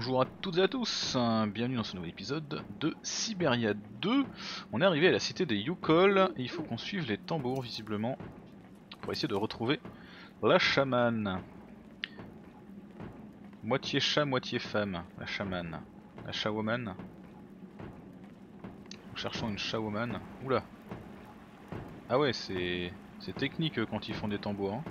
Bonjour à toutes et à tous, bienvenue dans ce nouvel épisode de Siberia 2. On est arrivé à la cité des Yukol et il faut qu'on suive les tambours visiblement pour essayer de retrouver la chamane. Moitié chat, moitié femme, la chamane. La shawoman. Nous cherchons une shawoman. Oula. Ah ouais, c'est technique quand ils font des tambours. Hein.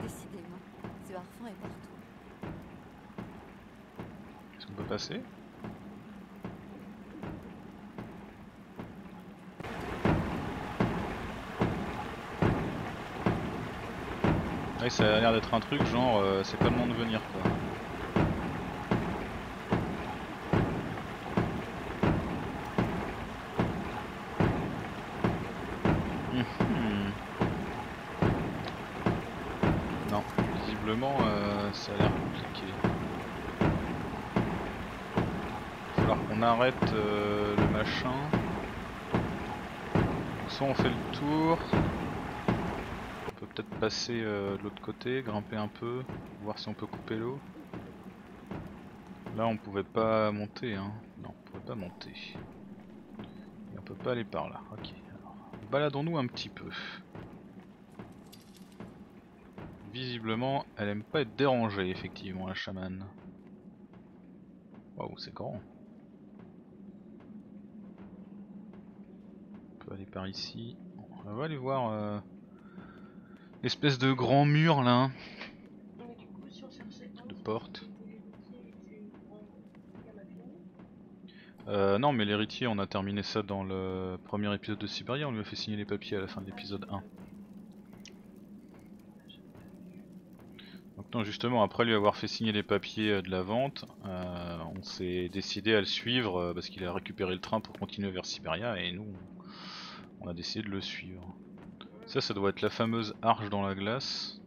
Décidément, ce harfang est partout. Est-ce qu'on peut Ouais, ça a l'air d'être un truc genre euh, c'est pas le moment de venir quoi. Mhm. Non, visiblement euh, ça a l'air compliqué. Il va falloir qu'on arrête euh, le machin. Soit on fait le tour, on peut peut-être passer euh, de l'autre côté, grimper un peu, voir si on peut couper l'eau. Là on pouvait pas monter hein. Non, on pouvait pas monter. Et on peut pas aller par là. Ok. Baladons-nous un petit peu. Visiblement, elle aime pas être dérangée effectivement la chamane. Waouh, c'est grand. On peut aller par ici. On va aller voir euh, l'espèce de grand mur là. hein. De porte. Euh, non mais l'héritier on a terminé ça dans le premier épisode de Siberia, on lui a fait signer les papiers à la fin de l'épisode 1. Donc non justement après lui avoir fait signer les papiers euh, de la vente, on s'est décidé à le suivre parce qu'il a récupéré le train pour continuer vers Siberia et nous on a décidé de le suivre. Ça ça doit être la fameuse arche dans la glace.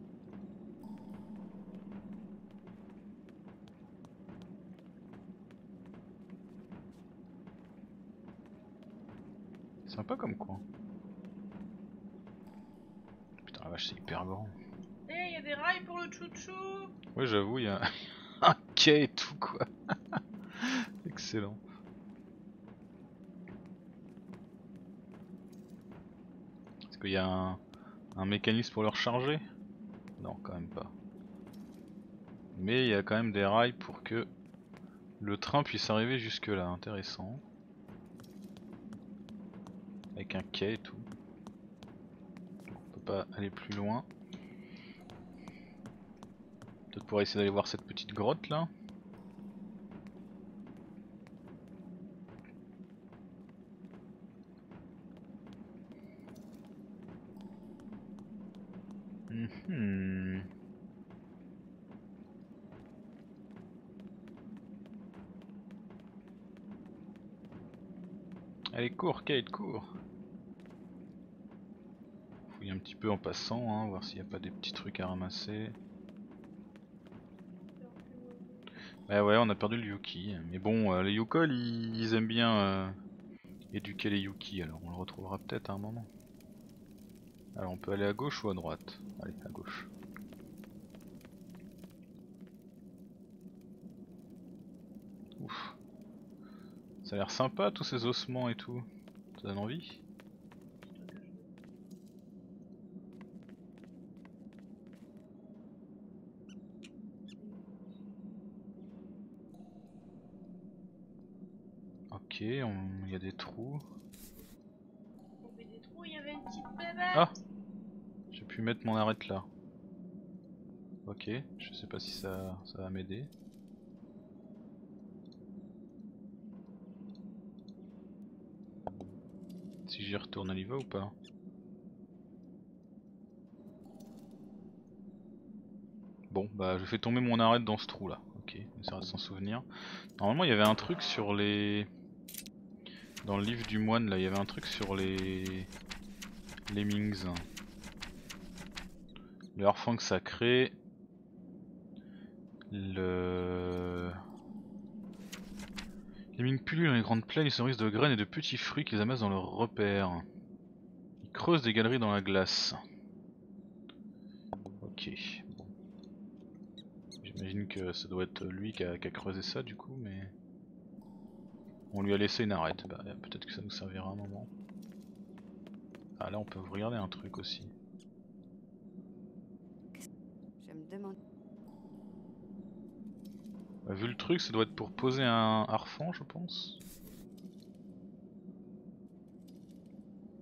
Sympa comme coin. Putain la vache c'est hyper grand. Eh, y a des rails pour le chouchou Ouais j'avoue il y a un quai et tout quoi. Excellent. Est-ce qu'il y a un, un mécanisme pour le recharger Non quand même pas. Mais il y a quand même des rails pour que le train puisse arriver jusque là, intéressant. Avec un quai et tout. On peut pas aller plus loin. Peut-être pour essayer d'aller voir cette petite grotte là. Mhm. Allez cours Kate, cours Fouille un petit peu en passant, hein, voir s'il n'y a pas des petits trucs à ramasser. Ouais ouais on a perdu le Yuki, mais bon euh, les Yukol ils, ils aiment bien euh, éduquer les Yuki alors on le retrouvera peut-être à un moment. Alors on peut aller à gauche ou à droite Allez à gauche. Ouf. Ça a l'air sympa tous ces ossements et tout. Ça donne envie Ok, on- il y a des trous. On fait des trous, il y avait une petite Ah pu mettre mon arête là. Ok, je sais pas si ça, ça va m'aider. Si j'y retourne, elle y va ou pas? Bon, bah je fais tomber mon arête dans ce trou là. Ok, essaiera de s'en souvenir. Normalement, il y avait un truc sur les. Dans le livre du moine là, il y avait un truc sur les. Les Mings. Le harfang sacré. Le. Les mines pullulent dans les grandes plaines, ils se nourrissent de graines et de petits fruits qu'ils amassent dans leurs repères. Ils creusent des galeries dans la glace. Ok. J'imagine que ça doit être lui qui a, creusé ça du coup, mais... On lui a laissé une arête, bah, peut-être que ça nous servira un moment. Ah là on peut regarder un truc aussi. Je me Bah, vu le truc, ça doit être pour poser un harfang, je pense.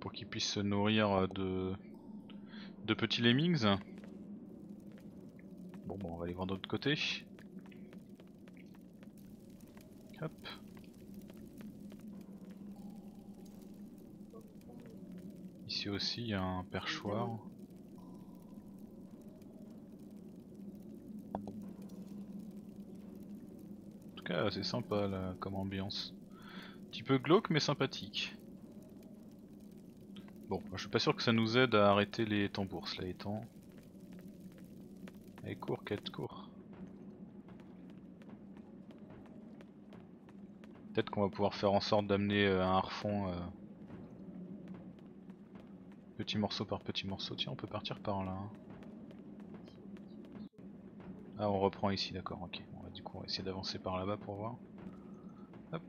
Pour qu'il puisse se nourrir de, de petits lemmings. Bon, bon, on va aller voir de l'autre côté. Hop. Ici aussi, il y a un perchoir. C'est sympa comme ambiance. Un petit peu glauque mais sympathique. Bon, je suis pas sûr que ça nous aide à arrêter les tambours, cela étant. Allez, cours, quête, cours. Peut-être qu'on va pouvoir faire en sorte d'amener euh, un harfang euh, petit morceau par petit morceau. Tiens, on peut partir par là. hein. Ah, on reprend ici, d'accord, ok. Du coup, on va essayer d'avancer par là-bas pour voir. Hop.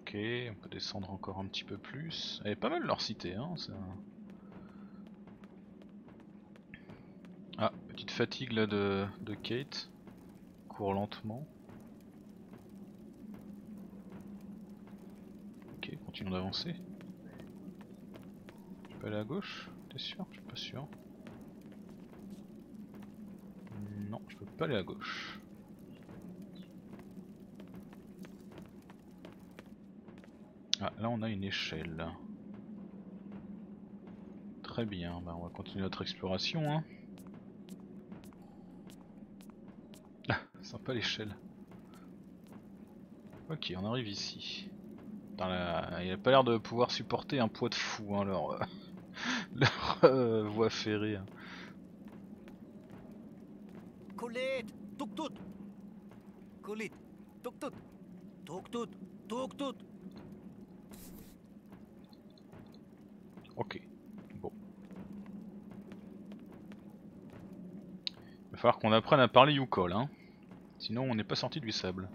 Ok, on peut descendre encore un petit peu plus. Elle est pas mal leur cité, hein. Ah, petite fatigue là de, de Kate. Court lentement. Ok, continuons d'avancer. Peux aller à gauche T'es sûr? Je suis pas sûr. Non, je peux pas aller à gauche. Ah, là on a une échelle. Très bien, bah on va continuer notre exploration. Hein. Ah, sympa l'échelle. Ok, on arrive ici. Il a pas l'air de pouvoir supporter un poids de fou, hein, leur, euh, leur euh, voie ferrée. tuk tuk. Tuk tuk tut. Ok, bon. Il va falloir qu'on apprenne à parler Yukol, hein. Sinon on n'est pas sorti du sable.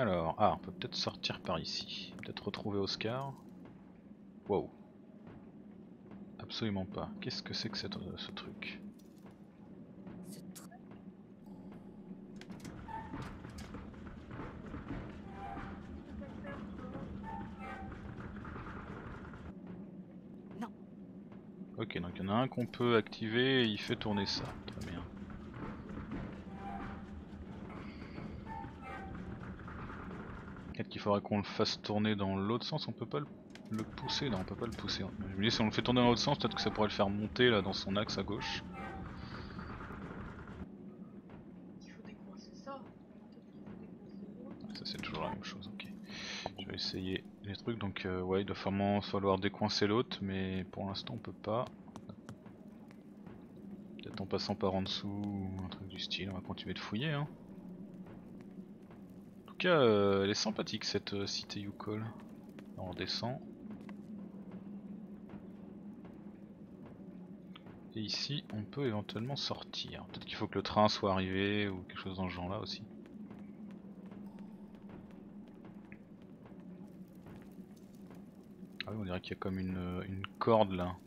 Alors, ah, on peut peut-être sortir par ici. Peut-être retrouver Oscar. Wow. Absolument pas. Qu'est-ce que c'est que cette- euh, ce truc? Ce truc. Ok, donc il y en a un qu'on peut activer et il fait tourner ça. Qu'il faudrait qu'on le fasse tourner dans l'autre sens, on peut pas le, le pousser, non on peut pas le pousser. Je me dis si on le fait tourner dans l'autre sens, peut-être que ça pourrait le faire monter là dans son axe à gauche. Il. Ça c'est toujours la même chose, ok. Je vais essayer les trucs, donc euh, ouais il doit vraiment falloir décoincer l'autre, mais pour l'instant on peut pas. Peut-être en passant par en dessous ou un truc du style, on va continuer de fouiller. Hein. Cas, euh, elle est sympathique cette euh, cité Yukol. On redescend. Et ici, on peut éventuellement sortir. Peut-être qu'il faut que le train soit arrivé ou quelque chose dans ce genre là aussi. Ah oui, on dirait qu'il y a comme une, euh, une corde là.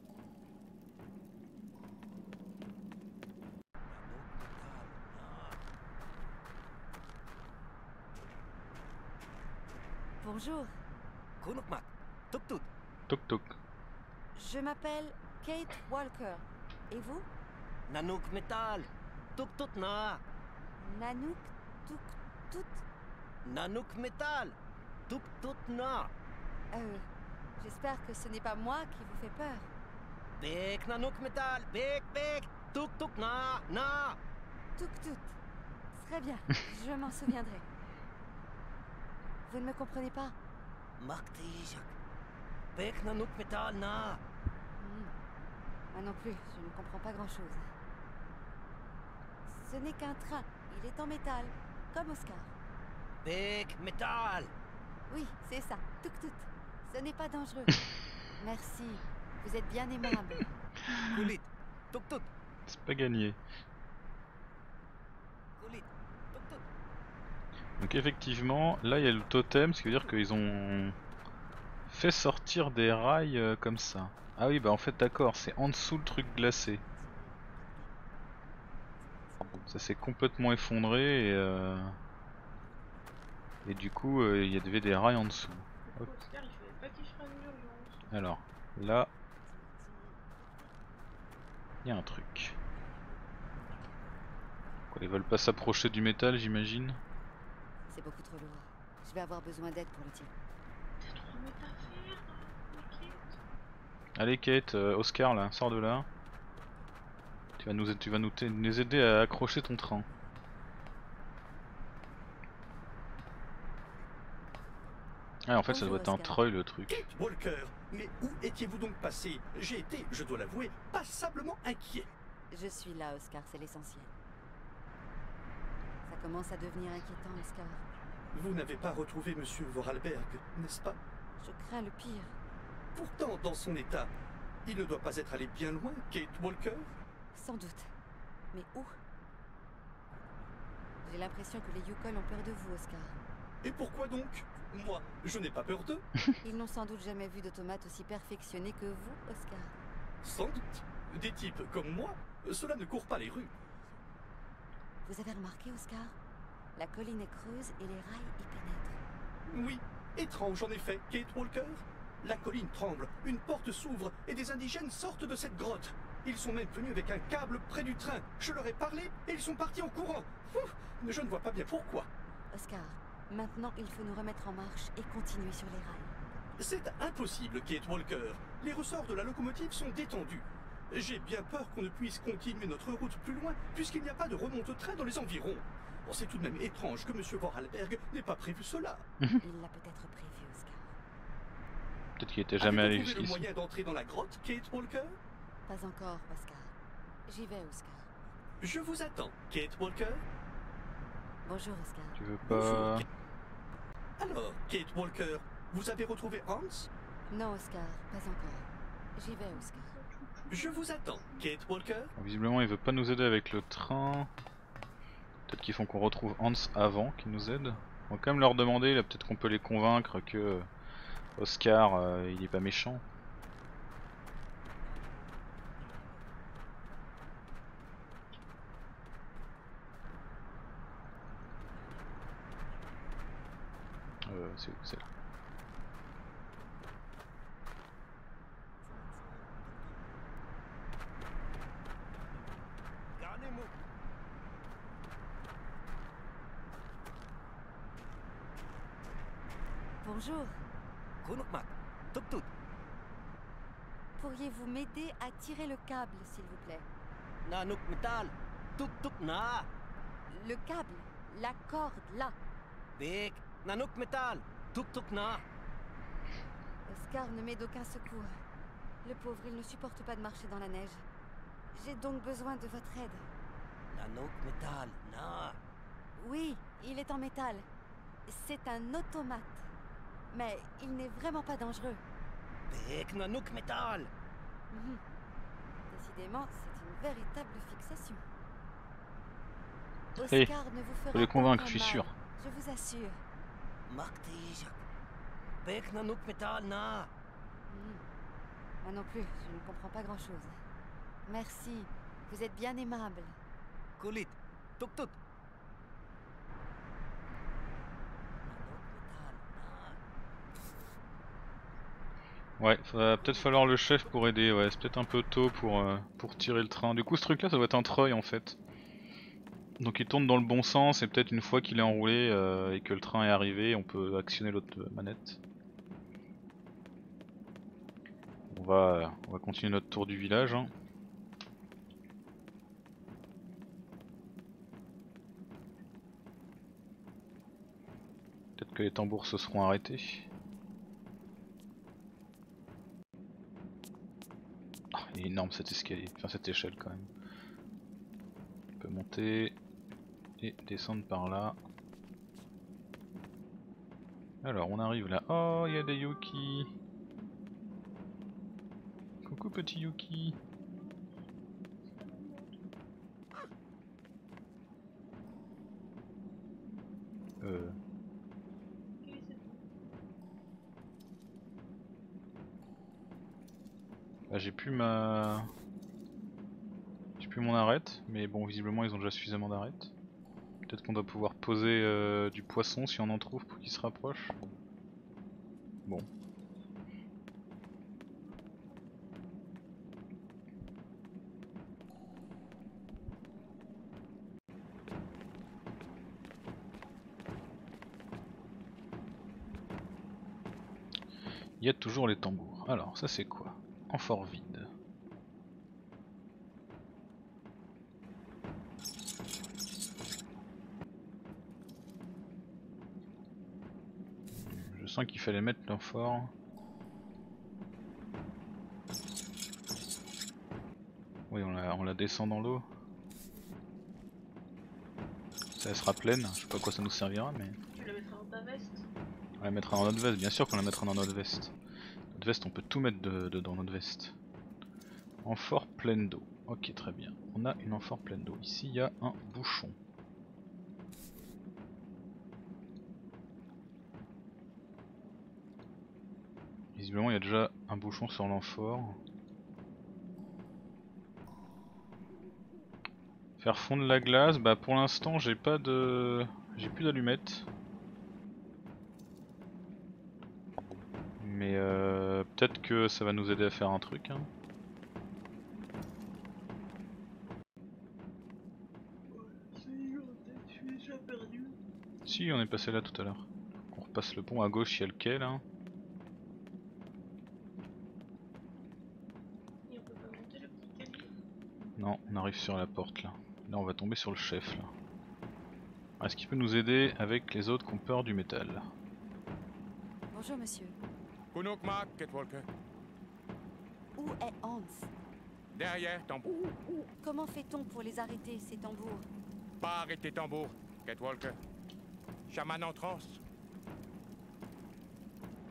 Bonjour, Kunukmat, tuk tut. Toc toc. je m'appelle Kate Walker. Et vous? Nanook metal. Tuk tut na. Nanook Tuk Tout Nanook metal. Tuk tut na. Euh, j'espère que ce n'est pas moi qui vous fait peur. Bek nanook metal. Bek bek. Tuk tuk na na. Tuk Tout. Très bien, je m'en souviendrai. Vous ne me comprenez pas. Hmm. Moi non plus, je ne comprends pas grand-chose. Ce n'est qu'un train. Il est en métal, comme Oscar. Bek Metal. Oui, c'est ça. Tuk tuk. Ce n'est pas dangereux. Merci. Vous êtes bien aimable. Kulit. Tuk tuk. C'est pas gagné. Kulit. Tuk tuk. Donc effectivement, là il y a le totem, ce qui veut dire qu'ils ont fait sortir des rails euh, comme ça. Ah oui, bah en fait d'accord, c'est en dessous le truc glacé. Ça s'est complètement effondré et, euh, et du coup euh, il y avait des rails en dessous. Hop. Urgence. Alors, là, il y a un truc. Quoi, ils veulent pas s'approcher du métal, j'imagine? C'est beaucoup trop lourd. Je vais avoir besoin d'aide pour le tirer. Allez Kate, euh, Oscar là, sors de là. Tu vas nous, tu vas nous, aider à accrocher ton train. Ah en fait ça doit être un treuil le truc. Kate Walker, mais où étiez-vous donc passé? J'ai été, je dois l'avouer, passablement inquiet. Je suis là, Oscar, c'est l'essentiel. Commence à devenir inquiétant, Oscar. Vous n'avez pas retrouvé Monsieur Vorarlberg, n'est-ce pas Je crains le pire. Pourtant, dans son état, il ne doit pas être allé bien loin, Kate Walker Sans doute. Mais où J'ai l'impression que les Yukon ont peur de vous, Oscar. Et pourquoi donc Moi, je n'ai pas peur d'eux, Ils n'ont sans doute jamais vu d'automates aussi perfectionnés que vous, Oscar. sans doute. Des types comme moi, cela ne court pas les rues. Vous avez remarqué, Oscar? La colline est creuse et les rails y pénètrent. Oui, étrange en effet, Kate Walker? La colline tremble, une porte s'ouvre et des indigènes sortent de cette grotte. Ils sont même venus avec un câble près du train. Je leur ai parlé et ils sont partis en courant. Ouf, je ne vois pas bien pourquoi. Oscar, maintenant il faut nous remettre en marche et continuer sur les rails. C'est impossible, Kate Walker. Les ressorts de la locomotive sont détendus. J'ai bien peur qu'on ne puisse continuer notre route plus loin, puisqu'il n'y a pas de remonte-train dans les environs. Bon, c'est tout de même étrange que M. Vorarlberg n'ait pas prévu cela. Il l'a peut-être prévu, Oscar. Peut-être qu'il était jamais allé le moyen d'entrer dans la grotte, Kate Walker? Pas encore, Oscar. J'y vais, Oscar. Je vous attends, Kate Walker. Bonjour, Oscar. Tu veux Bonjour, pas... Alors, Kate Walker, vous avez retrouvé Hans? Non, Oscar, pas encore. J'y vais, Oscar. Je vous attends, Kate Walker. Visiblement il veut pas nous aider avec le train. Peut-être qu'ils font qu'on retrouve Hans avant qu'il nous aide. On va quand même leur demander, là peut-être qu'on peut les convaincre que euh, Oscar euh, il est pas méchant. Euh, c'est où c'est là? Bonjour. Pourriez-vous m'aider à tirer le câble, s'il vous plaît? Le câble, la corde, là. Oscar ne m'est d'aucun secours. Le pauvre, il ne supporte pas de marcher dans la neige. J'ai donc besoin de votre aide. Nanook Metal. Na. Oui, il est en métal. C'est un automate. Mais il n'est vraiment pas dangereux. Bek Nanook Metal. Mhm. Décidément, c'est une véritable fixation. Allez, Oscar ne vous fera les convaincre, je suis mal, sûr. Je vous assure. Martijak. Bek Nanook Metal. Na. Mhm. Moi non plus, je ne comprends pas grand-chose. Merci, vous êtes bien aimable. Kulit. Tuk tuk. Nanook Metal. Na. Ouais, ça va peut-être falloir le chef pour aider, ouais, c'est peut-être un peu tôt pour, euh, pour tirer le train. Du coup ce truc là ça doit être un treuil en fait. Donc il tourne dans le bon sens et peut-être une fois qu'il est enroulé euh, et que le train est arrivé, on peut actionner l'autre manette. On va, on va continuer notre tour du village. hein. Peut-être que les tambours se seront arrêtés. Est énorme cet escalier, enfin cette échelle quand même. On peut monter et descendre par là. Alors on arrive là. Oh, il y a des Yuki. Coucou petit Yuki. Euh, Quel est ce- Là j'ai plus ma... J'ai plus mon arête, mais bon visiblement ils ont déjà suffisamment d'arêtes. Peut-être qu'on doit pouvoir poser euh, du poisson si on en trouve pour qu'il se rapproche. Bon. Il y a toujours les tambours. Alors ça c'est quoi? Amphore vide. Je sens qu'il fallait mettre l'amphore. Oui, on la, on la descend dans l'eau. Ça sera pleine, je sais pas à quoi ça nous servira, mais Tu la mettras dans ta veste? On la mettra dans notre veste, bien sûr qu'on la mettra dans notre veste. Veste, on peut tout mettre de- dedans notre veste. Amphore pleine d'eau. Ok, très bien. On a une amphore pleine d'eau. Ici, il y a un bouchon. Visiblement, il y a déjà un bouchon sur l'amphore. Faire fondre la glace, bah pour l'instant j'ai pas de... J'ai plus d'allumettes. Mais euh, peut-être que ça va nous aider à faire un truc. Hein. Si, on est passé là tout à l'heure. On repasse le pont à gauche, il y a le quai là. Non, on arrive sur la porte là. Là, on va tomber sur le chef là. Est-ce qu'il peut nous aider avec les autres qui ont peur du métal? Bonjour, monsieur. Kunukmak, Catwalker. Où est Hans? Derrière, tambour. Comment fait-on pour les arrêter, ces tambours? Pas arrêter tambour, Catwalker. Chaman en transe.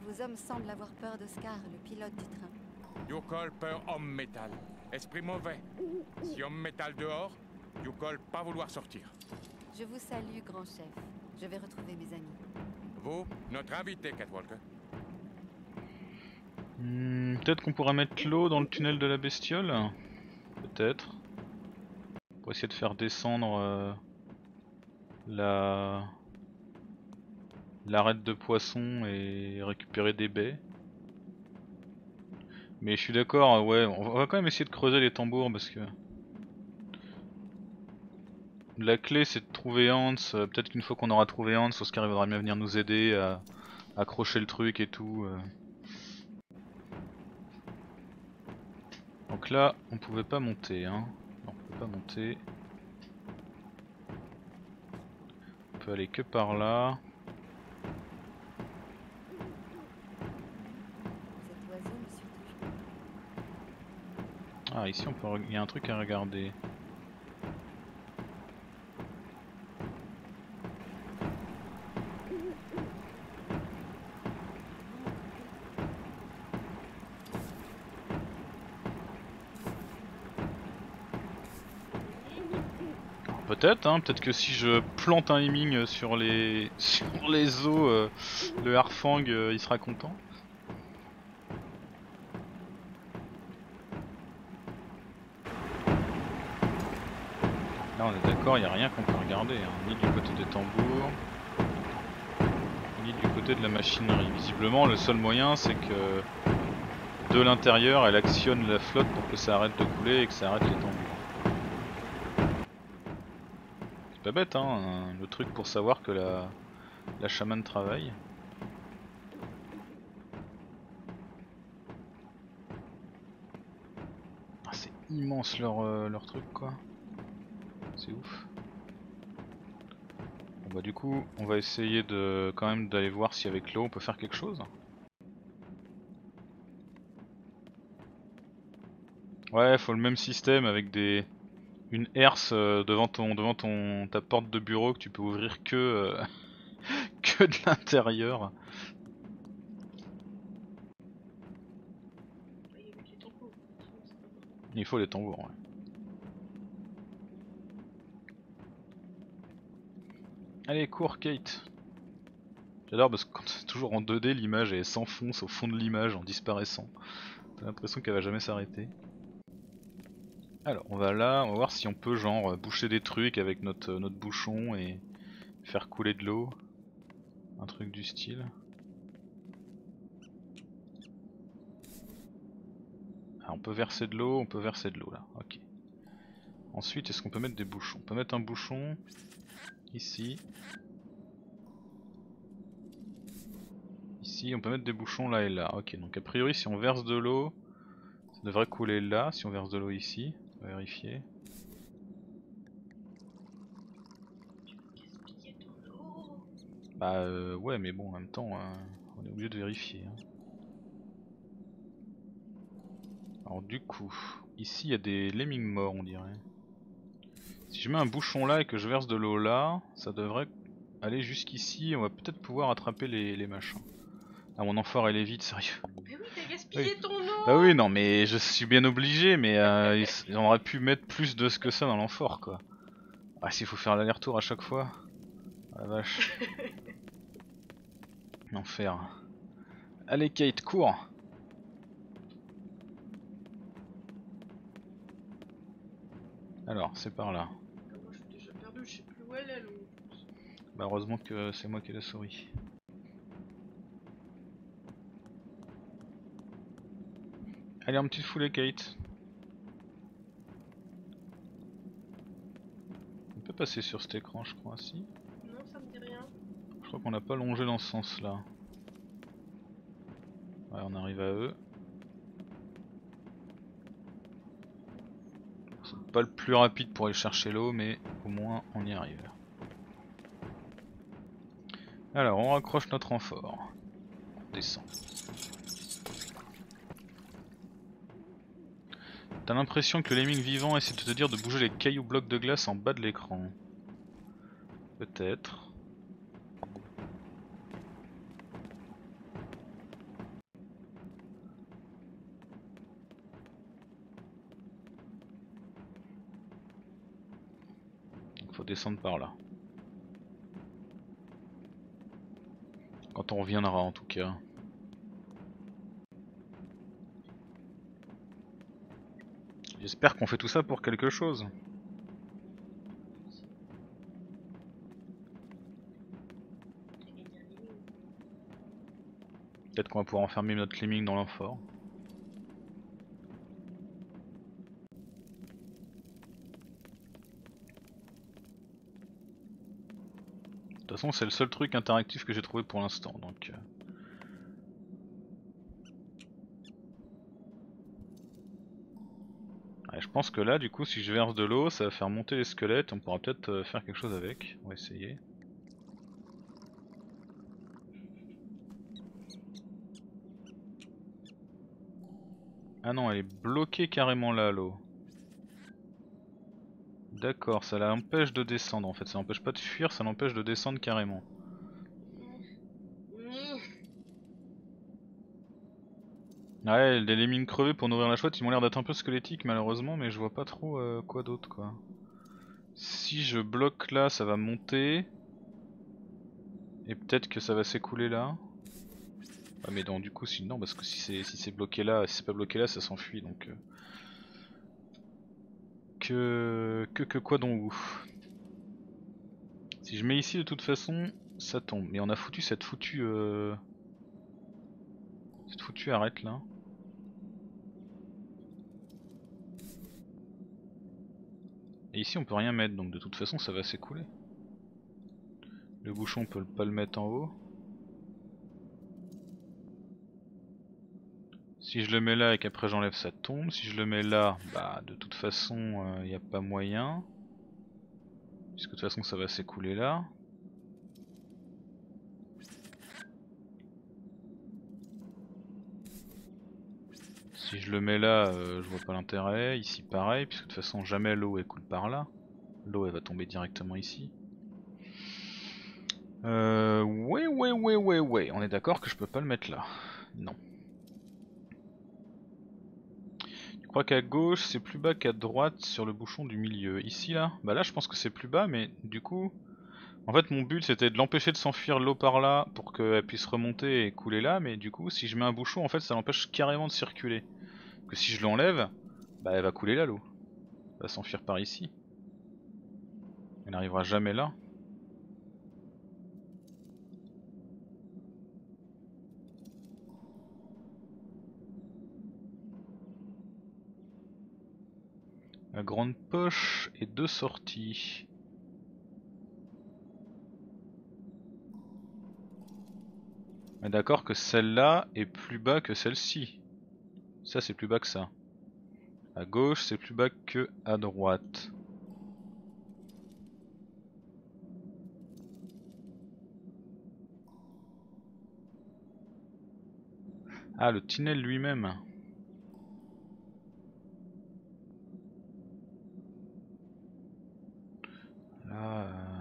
Vos hommes semblent avoir peur d'Oscar, le pilote du train. Yukol peur homme métal. Esprit mauvais. Si homme métal dehors, Yukol pas vouloir sortir. Je vous salue, grand chef. Je vais retrouver mes amis. Vous, notre invité, Catwalker. Hmm, Peut-être qu'on pourra mettre l'eau dans le tunnel de la bestiole Peut-être. Pour essayer de faire descendre euh, la l'arête de poisson et récupérer des baies. Mais je suis d'accord, ouais, on va quand même essayer de creuser les tambours parce que la clé c'est de trouver Hans. euh, Peut-être qu'une fois qu'on aura trouvé Hans, Oscar il voudra bien venir nous aider à accrocher le truc et tout. euh. Donc là, on pouvait pas monter, hein. On peut pas monter. On peut aller que par là. Ah, ici, on peut. Il y a un truc à regarder. Peut-être, hein, peut-être que si je plante un hemming sur les sur les os, euh, le harfang euh, il sera content. Là on est d'accord, il n'y a rien qu'on peut regarder, hein, ni du côté des tambours, ni du côté de la machinerie. Visiblement le seul moyen c'est que de l'intérieur elle actionne la flotte pour que ça arrête de couler et que ça arrête les tambours. Pas bête hein, le truc pour savoir que la, la chamane travaille. Ah, c'est immense leur, euh, leur truc quoi. C'est ouf. Bon bah du coup on va essayer de quand même d'aller voir si avec l'eau on peut faire quelque chose. Ouais, faut le même système avec des une herse euh, devant ton devant ton ta porte de bureau que tu peux ouvrir que euh, que de l'intérieur. Il faut les tambours. Ouais. Allez, cours Kate. J'adore parce que quand c'est toujours en 2D, l'image elle s'enfonce au fond de l'image en disparaissant. T'as l'impression qu'elle va jamais s'arrêter. Alors, on va là, on va voir si on peut genre boucher des trucs avec notre, notre bouchon et faire couler de l'eau. Un truc du style. Ah, on peut verser de l'eau, on peut verser de l'eau là, ok. Ensuite, est-ce qu'on peut mettre des bouchons? On peut mettre un bouchon ici. Ici, on peut mettre des bouchons là et là. Ok, donc a priori, si on verse de l'eau, ça devrait couler là. Si on verse de l'eau ici, vérifier. Bah euh, ouais, mais bon, en même temps, euh, on est obligé de vérifier. hein. Alors du coup, ici il y a des lemmings morts, on dirait. Si je mets un bouchon là et que je verse de l'eau là, ça devrait aller jusqu'ici. On va peut-être pouvoir attraper les machins. Ah mon amphore elle est vide, sérieux. Mais oui, t'as gaspillé ton eau Bah oui, non, mais je suis bien obligé, mais euh, ils aurait pu mettre plus de ce que ça dans l'amphore, quoi. Ah, s'il faut faire l'aller-retour à chaque fois. Ah, la vache. L'enfer. Allez, Kate, cours Alors, c'est par là. Ah, Moi je suis déjà perdu, je sais plus où elle est l'eau. Bah, heureusement que c'est moi qui ai la souris. Allez, un petit foulée, Kate. On peut passer sur cet écran, je crois, si. Non, ça me dit rien. Je crois qu'on n'a pas longé dans ce sens-là. Ouais, on arrive à eux. C'est pas le plus rapide pour aller chercher l'eau, mais au moins on y arrive. Alors, on raccroche notre amphore. On descend. T'as l'impression que le lemming vivant essaie de te dire de bouger les cailloux blocs de glace en bas de l'écran. Peut-être. Faut descendre par là. Quand on reviendra en tout cas. J'espère qu'on fait tout ça pour quelque chose. Peut-être qu'on va pouvoir enfermer notre lemming dans l'amphore. De toute façon, c'est le seul truc interactif que j'ai trouvé pour l'instant, donc. euh. Ouais, je pense que là, du coup, si je verse de l'eau, ça va faire monter les squelettes. On pourra peut-être euh, faire quelque chose avec. On va essayer. Ah non, elle est bloquée carrément là, l'eau. D'accord, ça l'empêche de descendre en fait. Ça l'empêche pas de fuir, ça l'empêche de descendre carrément. Ouais, les lemmings crevés pour nourrir la chouette, ils m'ont l'air d'être un peu squelettiques malheureusement, mais je vois pas trop euh, quoi d'autre quoi. Si je bloque là, ça va monter. Et peut-être que ça va s'écouler là. Ah mais non, du coup, si non, parce que si c'est si bloqué là, si c'est pas bloqué là, ça s'enfuit donc. euh. Que que que quoi donc Si je mets ici de toute façon, ça tombe. Mais on a foutu cette foutue euh... cette foutue arrête là. Et ici on peut rien mettre donc de toute façon ça va s'écouler. Le bouchon on peut pas le mettre en haut. Si je le mets là et qu'après j'enlève ça tombe. Si je le mets là, bah de toute façon il n'y a pas moyen. Puisque de toute façon ça va s'écouler là. Si je le mets là, euh, je vois pas l'intérêt. Ici pareil, puisque de toute façon jamais l'eau elle coule par là. L'eau elle va tomber directement ici. Euh, ouais, ouais, ouais, ouais, ouais. On est d'accord que je peux pas le mettre là. Non. Je crois qu'à gauche c'est plus bas qu'à droite sur le bouchon du milieu? Ici là? Bah là je pense que c'est plus bas, mais du coup. En fait mon but c'était de l'empêcher de s'enfuir l'eau par là pour qu'elle puisse remonter et couler là, mais du coup si je mets un bouchon en fait ça l'empêche carrément de circuler. Que si je l'enlève, bah elle va couler là l'eau. Elle va s'enfuir par ici. Elle n'arrivera jamais là. La grande poche et deux sorties. On est d'accord que celle-là est plus bas que celle-ci. Ça c'est plus bas que ça. À gauche c'est plus bas que à droite. Ah le tunnel lui-même. Là... euh,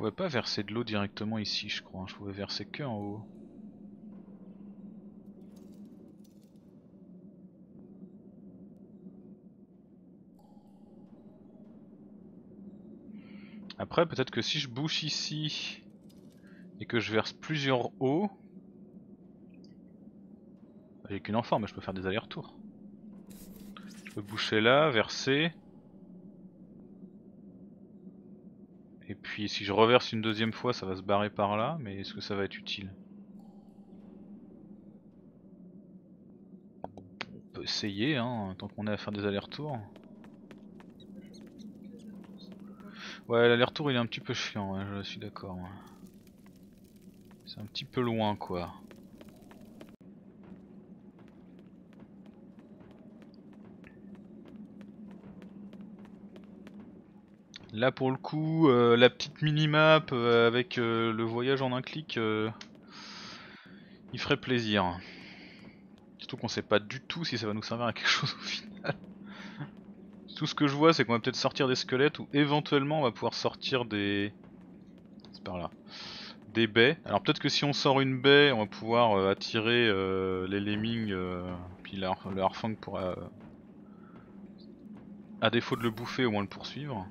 pouvais pas verser de l'eau directement ici je crois, je pouvais verser que en haut. Après peut-être que si je bouche ici et que je verse plusieurs eaux, j'ai qu'une enfant mais je peux faire des allers-retours. Je peux boucher là, verser. Puis si je reverse une deuxième fois ça va se barrer par là, mais est-ce que ça va être utile? On peut essayer hein, tant qu'on est à faire des allers-retours. Ouais l'aller-retour il est un petit peu chiant, ouais, je suis d'accord. C'est un petit peu loin quoi. Là pour le coup, euh, la petite minimap euh, avec euh, le voyage en un clic, il ferait plaisir. Surtout qu'on sait pas du tout si ça va nous servir à quelque chose au final. Tout ce que je vois c'est qu'on va peut-être sortir des squelettes ou éventuellement on va pouvoir sortir des... C'est par là. Des baies. Alors peut-être que si on sort une baie on va pouvoir attirer les lemmings puis le har- le harfang pourra... à défaut de le bouffer au moins le poursuivre.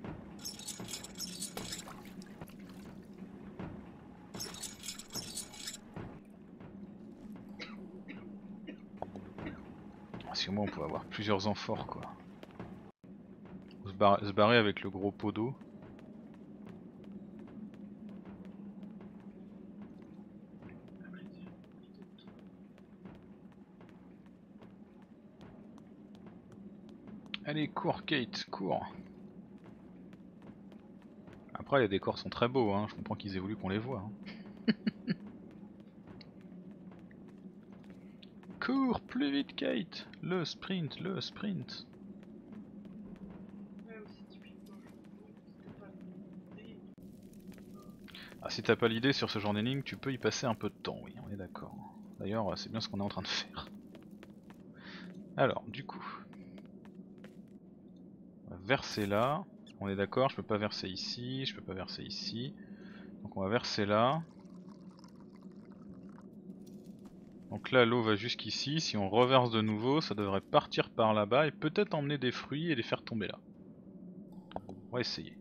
Au moins on pouvait avoir plusieurs amphores quoi. Se, se barrer avec le gros pot d'eau. Allez cours Kate, cours Après les décors sont très beaux, hein. je comprends qu'ils aient voulu qu'on les voit. hein. Cours plus vite Kate Le sprint, le sprint. Ah, si t'as pas l'idée sur ce genre d'énigme, tu peux y passer un peu de temps, oui, on est d'accord. D'ailleurs, c'est bien ce qu'on est en train de faire. Alors, du coup. On va verser là. On est d'accord, je peux pas verser ici, je peux pas verser ici. Donc on va verser là. Donc là, l'eau va jusqu'ici. Si on reverse de nouveau, ça devrait partir par là-bas et peut-être emmener des fruits et les faire tomber là. On va essayer.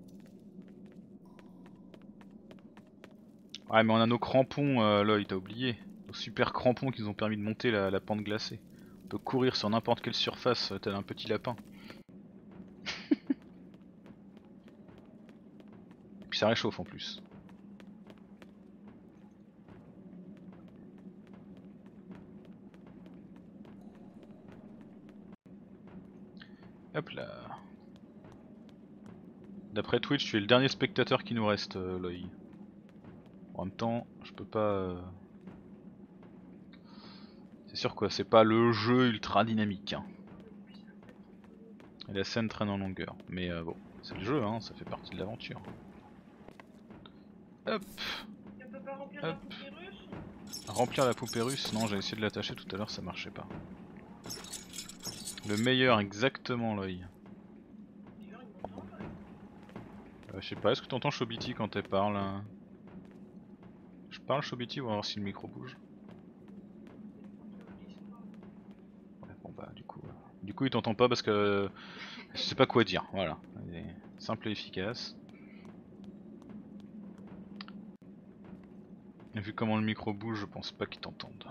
Ouais mais on a nos crampons euh, là, t'as oublié. Nos super crampons qui nous ont permis de monter la, la pente glacée. On peut courir sur n'importe quelle surface euh, tel un petit lapin. Et puis ça réchauffe en plus. Hop là. D'après Twitch, tu es le dernier spectateur qui nous reste, euh, Loïc. En même temps, je peux pas. euh, C'est sûr quoi, c'est pas le jeu ultra dynamique. hein. Et la scène traîne en longueur. Mais euh, bon, c'est le jeu, hein, ça fait partie de l'aventure. Hop Hop. poupée russe? Remplir la poupée russe, non j'ai essayé de l'attacher tout à l'heure, ça marchait pas. Le meilleur exactement l'œil. Euh, je sais pas, est-ce que t'entends Chobiti quand elle parle hein Je parle Chobiti, on va voir si le micro bouge. Bon bah du coup, euh, du coup il t'entend pas parce que euh, je sais pas quoi dire, voilà. Simple et efficace. Vu comment le micro bouge, je pense pas qu'il t'entende.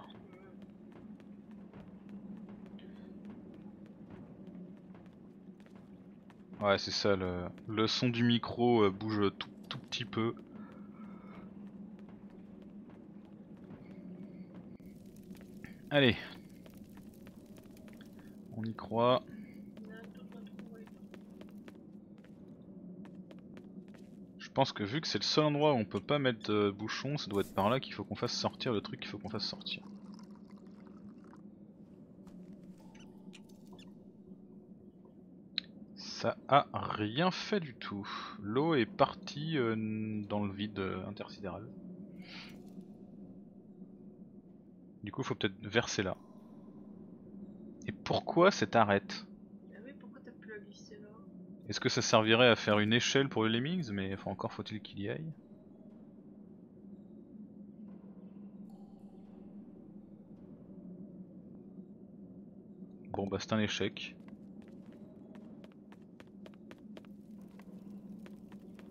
Ouais c'est ça, le, son du micro euh, bouge tout, tout petit peu. Allez. On y croit. Je pense que vu que c'est le seul endroit où on peut pas mettre de bouchon, ça doit être par là qu'il faut qu'on fasse sortir le truc qu'il faut qu'on fasse sortir. Ça a rien fait du tout. L'eau est partie euh, dans le vide euh, intersidéral. Du coup, faut peut-être verser là. Et pourquoi cette arête? Ah oui, pourquoi t'as pu la glisser là? Est-ce que ça servirait à faire une échelle pour le Lemmings? Mais enfin, encore faut-il qu'il y aille. Bon bah c'est un échec.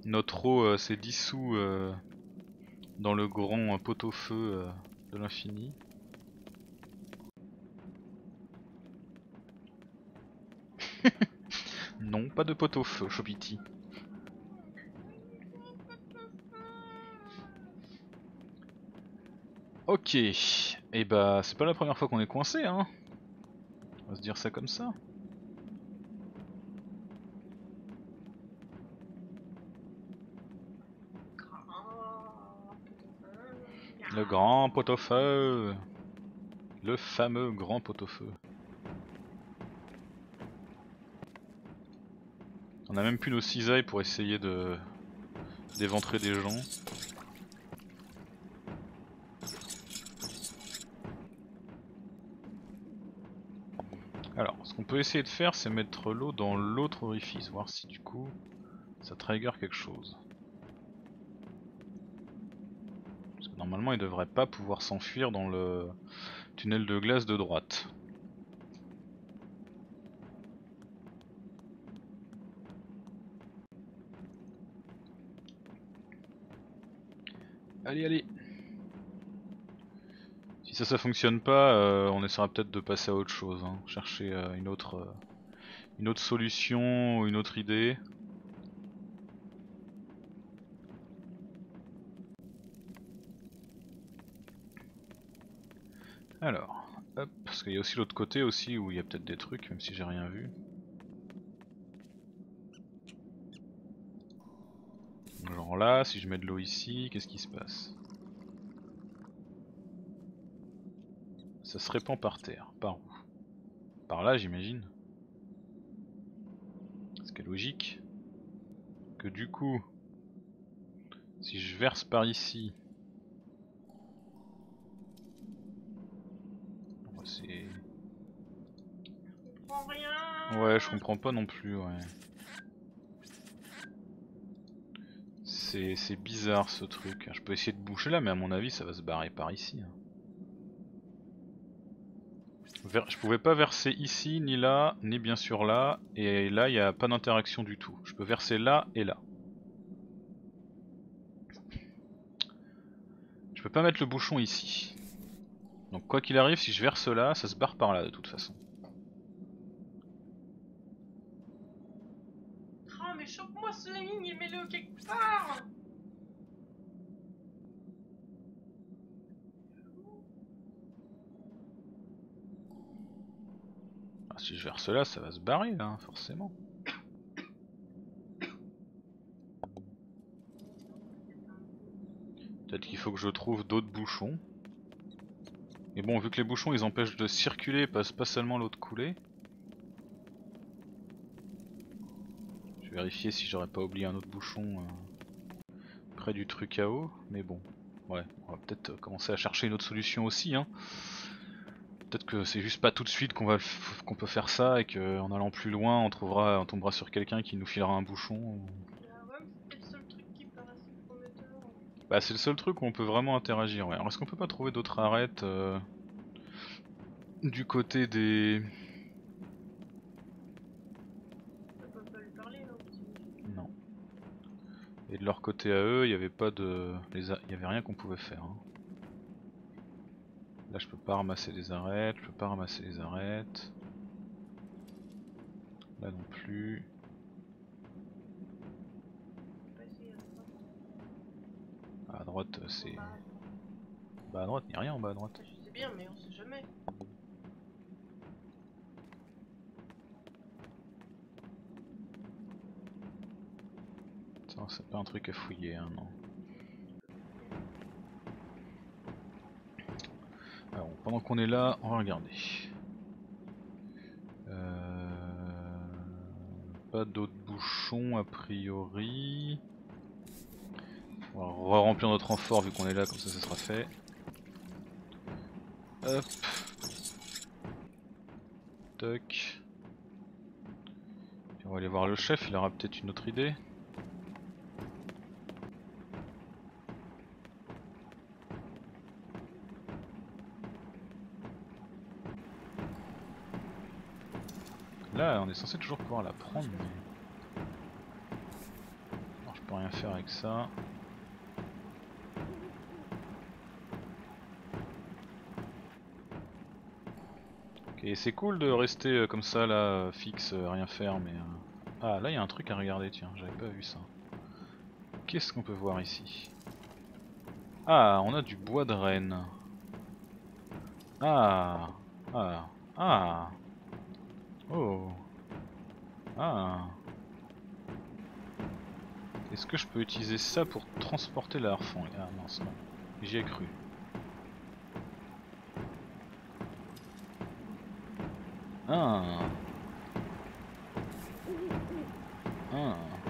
Notre eau euh, s'est dissous euh, dans le grand pot-au-feu euh, de l'infini. non, pas de pot-au-feu, Chobiti. Ok, et bah c'est pas la première fois qu'on est coincé hein. On va se dire ça comme ça. Le grand pot-au-feu Le fameux grand pot-au-feu. On a même plus nos cisailles pour essayer de d'éventrer des gens. Alors, ce qu'on peut essayer de faire, c'est mettre l'eau dans l'autre orifice, voir si du coup ça trigger quelque chose. Parce que normalement, il devrait pas pouvoir s'enfuir dans le tunnel de glace de droite. Allez, allez. Si ça, ça fonctionne pas, euh, on essaiera peut-être de passer à autre chose. hein. Chercher euh, une autre, euh, une autre solution une autre idée. Alors, hop, parce qu'il y a aussi l'autre côté aussi où il y a peut-être des trucs, même si j'ai rien vu. Genre là, si je mets de l'eau ici, qu'est-ce qui se passe? Ça se répand par terre. Par où? Par là, j'imagine. Ce qui est logique. Que du coup, si je verse par ici. Bon, C'est. Ouais, je comprends pas non plus, ouais. C'est bizarre ce truc. Je peux essayer de boucher là, mais à mon avis, ça va se barrer par ici. hein. Je pouvais pas verser ici, ni là, ni bien sûr là, et là, il n'y a pas d'interaction du tout. Je peux verser là et là. Je peux pas mettre le bouchon ici. Donc quoi qu'il arrive, si je verse là, ça se barre par là de toute façon. Ah, mais chope-moi ce ligne et mets-le quelque part Ah, si je verse là, ça va se barrer là, hein, forcément. Peut-être qu'il faut que je trouve d'autres bouchons. Et bon, vu que les bouchons ils empêchent de circuler, passe pas seulement l'eau de couler. Je vais vérifier si j'aurais pas oublié un autre bouchon euh, près du truc à eau, mais bon. Ouais, on va peut-être euh, commencer à chercher une autre solution aussi. Hein. Peut-être que c'est juste pas tout de suite qu'on qu'on peut faire ça et qu'en allant plus loin on trouvera, on tombera sur quelqu'un qui nous filera un bouchon. ou- Ah ouais, mais c'était le seul truc qui me paraissait prometteur. Bah c'est le seul truc où on peut vraiment interagir. Ouais. Alors est-ce qu'on peut pas trouver d'autres arêtes euh, du côté des... Non. Et de leur côté à eux, il y avait pas de... a- Il y avait rien qu'on pouvait faire. hein. Là je peux pas ramasser les arêtes, je peux pas ramasser les arêtes. Là non plus. On peut pas essayer à droite. À droite c'est... Bah, à droite, il n'y a rien en bas à droite. je sais bien, mais on sait jamais. Ça c'est pas un truc à fouiller, hein, non. Alors, pendant qu'on est là, on va regarder. Euh, Pas d'autres bouchons a priori. On va re-remplir notre renfort vu qu'on est là, comme ça ça sera fait. Hop. Toc. On va aller voir le chef, il aura peut-être une autre idée. Là, on est censé toujours pouvoir la prendre, mais... Alors, je peux rien faire avec ça. Ok, c'est cool de rester euh, comme ça, là, fixe, euh, rien faire, mais... euh, Ah, là, il y a un truc à regarder, tiens, j'avais pas vu ça. Qu'est-ce qu'on peut voir ici? Ah, on a du bois de renne. Ah Ah Ah Oh Ah Est-ce que je peux utiliser ça pour transporter la harfang Ah mince j'y ai cru. Ah Ah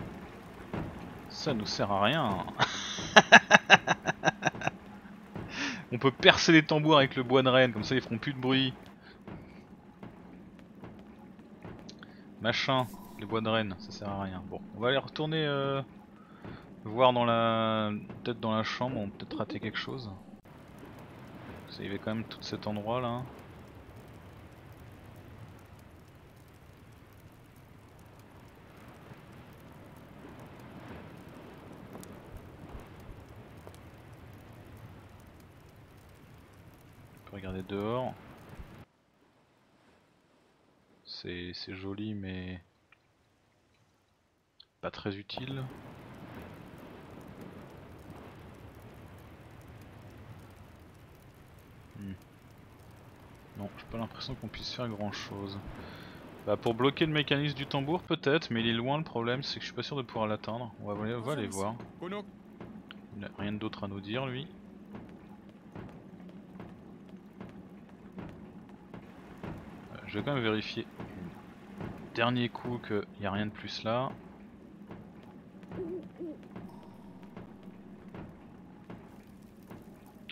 Ça nous sert à rien On peut percer les tambours avec le bois de renne, comme ça ils feront plus de bruit. Machin, les bois de renne, ça sert à rien. Bon, on va aller retourner euh, voir dans la. Peut-être dans la chambre, on peut peut-être rater quelque chose. Parce qu'il y avait quand même tout cet endroit là. Regarder dehors. C'est joli mais pas très utile. Hmm. Non, j'ai pas l'impression qu'on puisse faire grand chose. Bah pour bloquer le mécanisme du tambour peut-être, mais il est loin le problème, c'est que je suis pas sûr de pouvoir l'atteindre. On va aller, on va aller voir. Il n'a rien d'autre à nous dire lui. Euh, Je vais quand même vérifier. Dernier coup qu'il n'y a rien de plus là.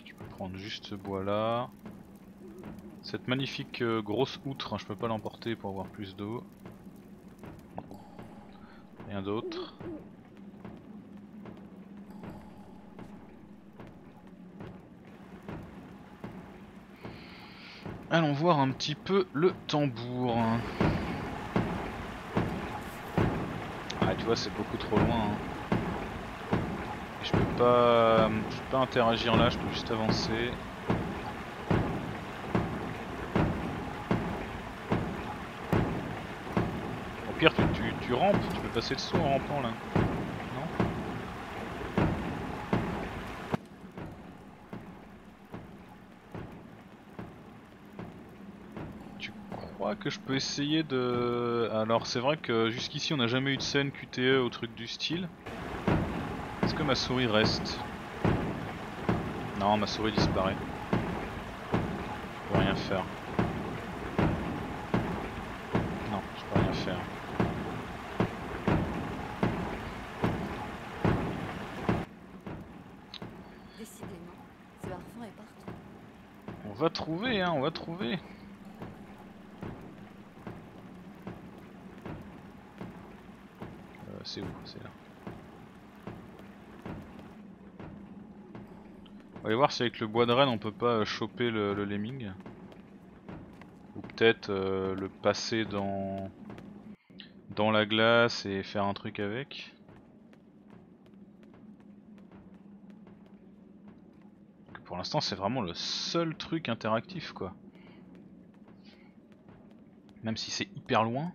Je peux prendre juste ce bois là. Cette magnifique euh, grosse outre, hein, je peux pas l'emporter pour avoir plus d'eau. Rien d'autre. Allons voir un petit peu le tambour. Ah tu vois c'est beaucoup trop loin. hein. Je peux pas, je peux pas interagir là, je peux juste avancer. Au pire tu, tu, tu rampes, tu peux passer le saut en rampant là. Non Tu crois que je peux essayer de... Alors c'est vrai que jusqu'ici on n'a jamais eu de scène QTE au truc du style. Est-ce que ma souris reste? Non, ma souris disparaît. Je peux rien faire. Non, je peux rien faire. Décidément. va trouver, hein, on va trouver. Euh, c'est où C'est là. On va aller voir si avec le bois de renne on peut pas euh, choper le, le lemming. Ou peut-être euh, le passer dans la glace et faire un truc avec. Pour l'instant c'est vraiment le seul truc interactif quoi. Même si c'est hyper loin.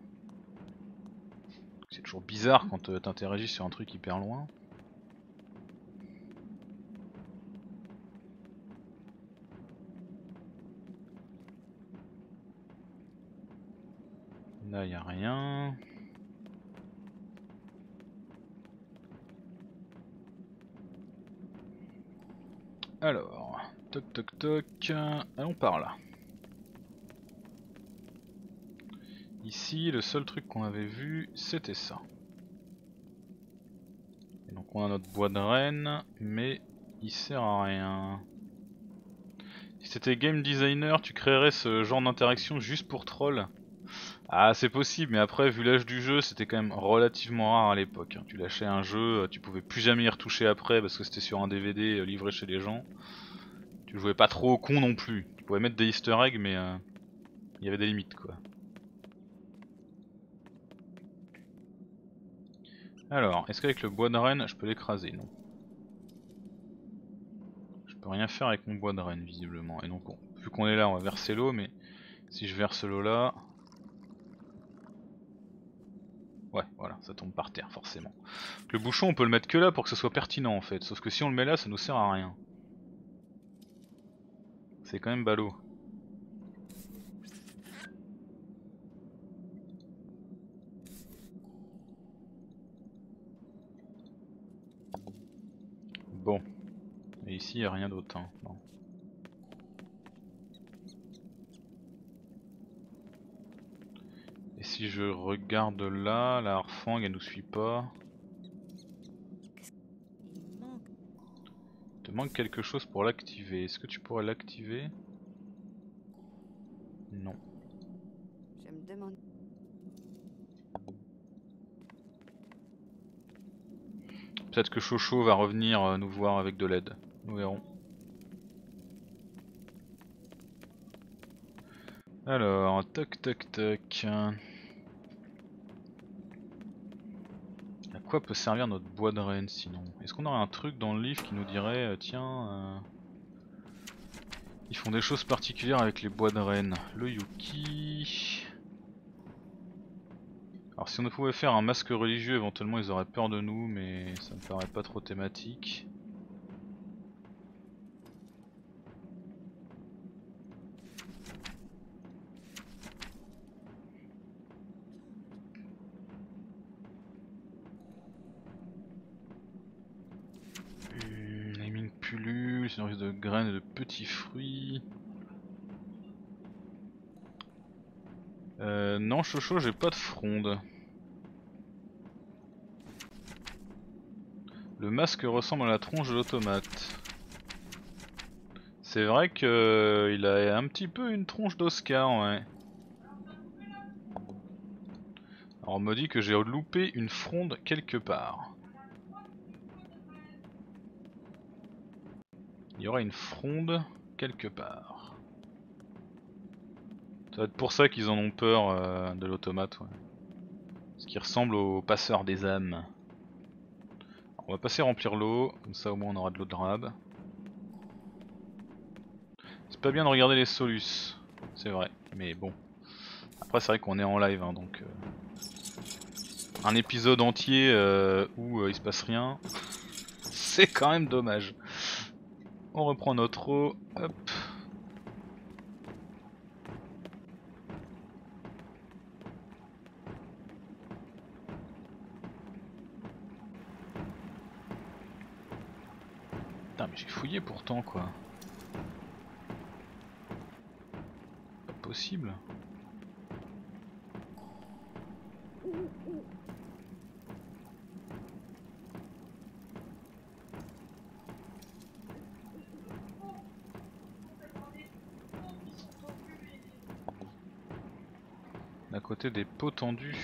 Toujours bizarre quand euh, t'interagis sur un truc hyper loin. Là y a rien. Alors, toc toc toc, allons par là. Ici, le seul truc qu'on avait vu, c'était ça. Donc on a notre bois de renne, mais il sert à rien. Si t'étais game designer, tu créerais ce genre d'interaction juste pour troll Ah c'est possible, mais après vu l'âge du jeu, c'était quand même relativement rare à l'époque. hein. Tu lâchais un jeu, tu pouvais plus jamais y retoucher après parce que c'était sur un DVD euh, livré chez les gens. Tu jouais pas trop au con non plus. Tu pouvais mettre des easter eggs mais euh, il y avait des limites quoi. Alors, est-ce qu'avec le bois de renne, je peux l'écraser? Non. Je peux rien faire avec mon bois de renne visiblement. Et donc, vu qu'on est là, on va verser l'eau, mais si je verse l'eau là... Ouais, voilà, ça tombe par terre forcément. Le bouchon, on peut le mettre que là pour que ce soit pertinent en fait. Sauf que si on le met là, ça nous sert à rien. C'est quand même ballot. Bon. Et ici, il a rien d'autre. hein. Et si je regarde là, la harfang elle nous suit pas. Il te manque quelque chose pour l'activer. Est-ce que tu pourrais l'activer? Non. Peut-être que Chocho va revenir euh, nous voir avec de l'aide. Nous verrons. Alors, toc toc toc. À quoi peut servir notre bois de renne sinon? Est-ce qu'on aurait un truc dans le livre qui nous dirait euh, tiens euh, ils font des choses particulières avec les bois de renne Le Yuki. Alors si on pouvait faire un masque religieux, éventuellement ils auraient peur de nous, mais ça me paraît pas trop thématique. Hum, naming pullule, c'est de graines et de petits fruits. Euh, non, Chocho, j'ai pas de fronde. Le masque ressemble à la tronche de l'automate. C'est vrai que euh, il a un petit peu une tronche d'Oscar, ouais. Alors on me dit que j'ai loupé une fronde quelque part. Il y aura une fronde quelque part. Ça va être pour ça qu'ils en ont peur euh, de l'automate. Ce qui ressemble au passeur des âmes. On va passer remplir l'eau, comme ça au moins on aura de l'eau de rab. C'est pas bien de regarder les solus, c'est vrai, mais bon. Après c'est vrai qu'on est en live, hein, donc... euh, Un épisode entier euh, où euh, il se passe rien, c'est quand même dommage. On reprend notre eau, hop. pourtant quoi. Possible. D'un côté des pots tendus.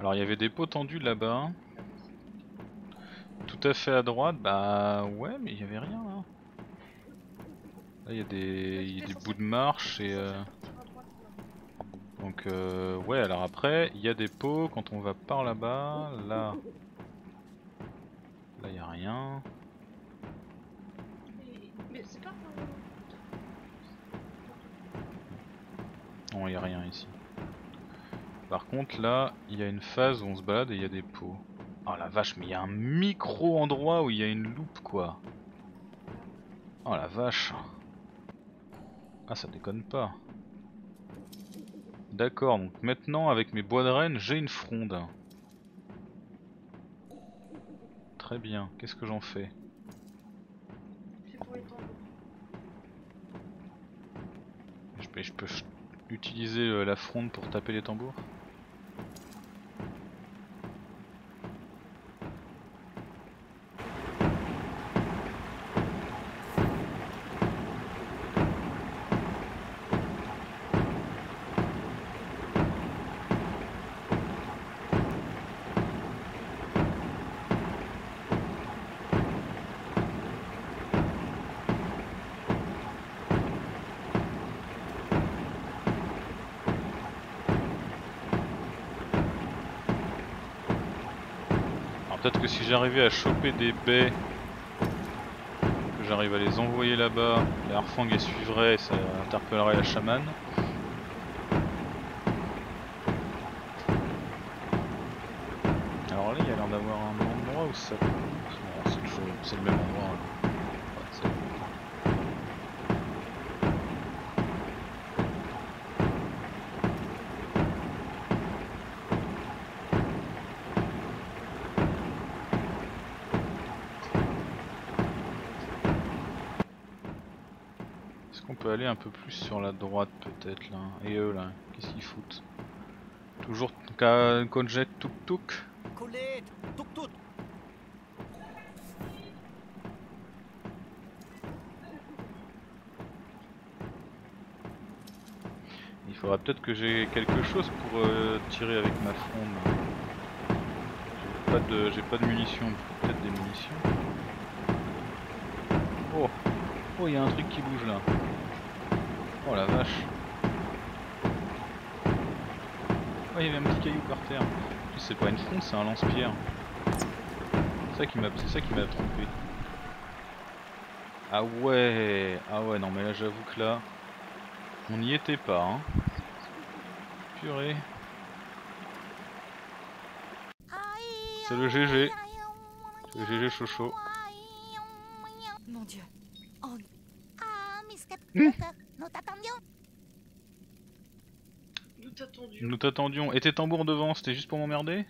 Alors il y avait des pots tendus là-bas. Tout à fait à droite, bah ouais, mais il y avait rien là. Là il y a des, il y a des bouts de marche et euh, donc euh, ouais. Alors après il y a des pots quand on va par là-bas. Là, là il y a rien. Mais c'est pas. Non, il y a rien ici. Par contre là il y a une phase où on se balade et il y a des pots. Oh la vache, mais il y a un micro endroit où il y a une loupe quoi. Oh la vache. Ah ça déconne pas. D'accord, donc maintenant avec mes bois de rennes j'ai une fronde. Très bien, qu'est-ce que j'en fais? Je peux, je peux utiliser euh, la fronde pour taper les tambours Alors peut-être que si j'arrivais à choper des baies, que j'arrive à les envoyer là-bas, les harfangs les suivraient et ça interpellerait la chamane. Alors là il y a l'air d'avoir un endroit où ça... C'est toujours le même endroit. hein. Ouais, c'est- Est-ce qu'on peut aller un peu plus sur la droite peut-être là Et eux là, qu'est-ce qu'ils foutent? Toujours Konjet Tuk Tuk? Colette, tuk tuk. Il faudra peut-être que j'ai quelque chose pour euh, tirer avec ma fronde. J'ai pas de, j'ai pas de munitions, peut-être des munitions. Oh, oh, il y a un truc qui bouge là. Oh la vache. Oh, il y avait un petit caillou par terre. En plus, C'est pas une fronde, c'est un lance-pierre. C'est ça qui m'a, c'est ça qui m'a trompé. Ah ouais, ah ouais, non mais là j'avoue que là, on n'y était pas, hein. Purée. C'est le GG. C'est le GG Chocho. Mon dieu. Anne, Ah, Miss Cat Hmm. Walker, nous t'attendions. Nous t'attendions. Nous t'attendions. Et tes tambours devant, c'était juste pour m'emmerder?